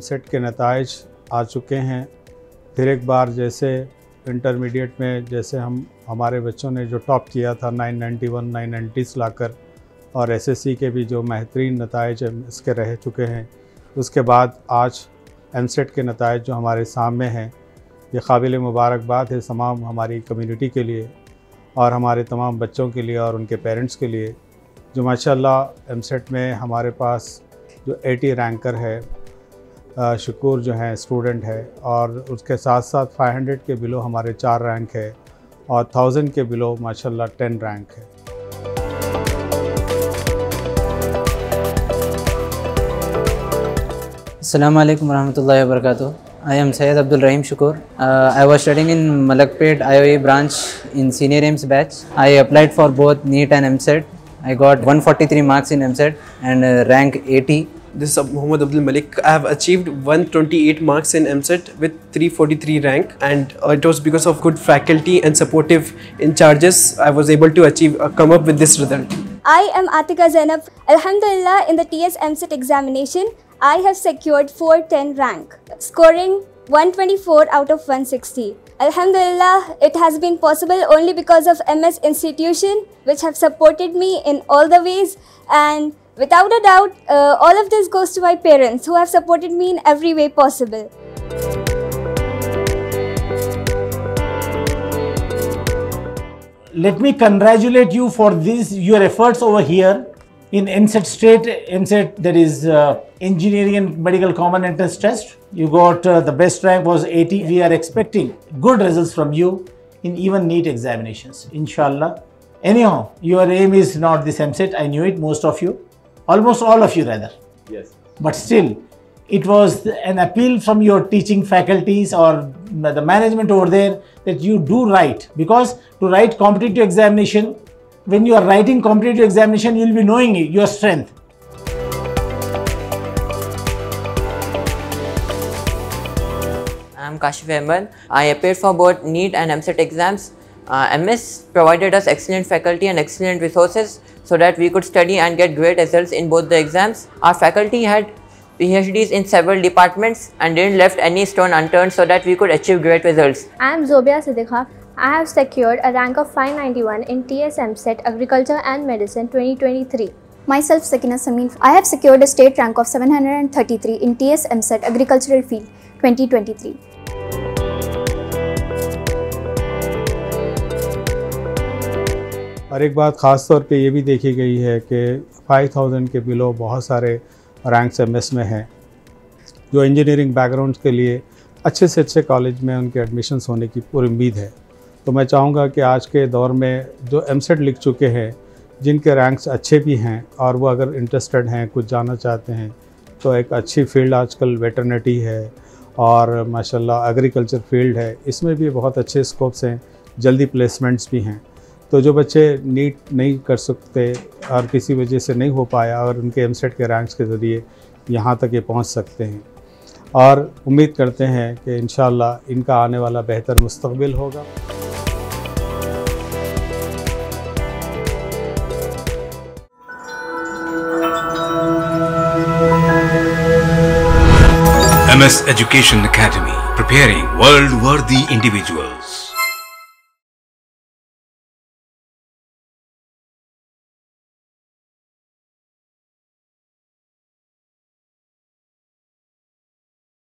M के नतज आ चुके हैं। फिर एक बार जैसे इंटरमीडिएट में जैसे हम, हमारे बच्चों ने जो टॉप किया था 991 990 लाकर, और एसएससी के भी जो बेहतरीन नतज इसके रह चुके हैं। उसके बाद आज एम के नतज जो हमारे सामने हैं, ये काबिल मुबारकबाद है तमाम हमारी कम्यूनिटी के लिए और हमारे तमाम बच्चों के लिए और उनके पेरेंट्स के लिए। जो माशाल्लाह एम में हमारे पास जो 80 रैंकर है शकूर जो है स्टूडेंट है और उसके साथ साथ 500 के बिलो हमारे चार रैंक है और 1000 के बिलो माशाल्लाह 10 रैंक है। अल्लाम वरहमल वरक I am Syed Abdul Rahim Shukur I was studying in Malakpet I O E branch in senior AIIMS batch I applied for both NEET and EAMCET I got 143 marks in EAMCET and rank eighty This is Muhammad Abdul Malik. I have achieved 128 marks in MSET with 343 rank and uh, it was because of good faculty and supportive in charges I was able to achieve uh, come up with this result. I am Atika Zainab. Alhamdulillah in the TS MSET examination I have secured 410 rank, scoring 124 out of 160. Alhamdulillah, it has been possible only because of MS institution which have supported me in all the ways and without a doubt, uh, all of this goes to my parents who have supported me in every way possible. Let me congratulate you for this your efforts over here in MSET State, MSET there is uh, Engineering and Medical Common Entrance Test. You got uh, the best rank was 80. We are expecting good results from you in even NEET examinations, inshallah. Anyhow, your aim is not this MSET. I knew it, most of you, almost all of you rather. Yes. But still, it was an appeal from your teaching faculties or the management over there that you do write because to write competitive examination when you are writing competitive examination, you will be knowing your strength. I am Kashif Ahmed. I appeared for both NEET and MSET exams. Uh, MS provided us excellent faculty and excellent resources so that we could study and get great results in both the exams. Our faculty had PhDs in several departments and didn't left any stone unturned so that we could achieve great results. I am Zobia Siddiqa. I have secured a rank of 591 in TSM Set Agriculture and Medicine 2023. Myself Sakina Samin. I have secured a state rank of 733 in TSM Set Agricultural Field 2023. और एक बात ख़ास तौर पे ये भी देखी गई है कि 5000 के बिलो बहुत सारे रैंक्स एमएस में हैं, जो इंजीनियरिंग बैकग्राउंड के लिए अच्छे से अच्छे कॉलेज में उनके एडमिशन्स होने की पूरी उम्मीद है। तो मैं चाहूँगा कि आज के दौर में जो एम लिख चुके हैं, जिनके रैंक्स अच्छे भी हैं और वो अगर इंटरेस्टेड हैं, कुछ जानना चाहते हैं तो एक अच्छी फ़ील्ड आजकल वेटरनिटी है और माशाल्लाह एग्रीकल्चर फ़ील्ड है। इसमें भी बहुत अच्छे स्कोप्स हैं, जल्दी प्लेसमेंट्स भी हैं। तो जो बच्चे नीट नहीं कर सकते और किसी वजह से नहीं हो पाया और उनके एम के रैंक्स के ज़रिए यहाँ तक ये पहुँच सकते हैं और उम्मीद करते हैं कि इन इनका आने वाला बेहतर मुस्तबिल होगा MS Education Academy, preparing world-worthy individuals.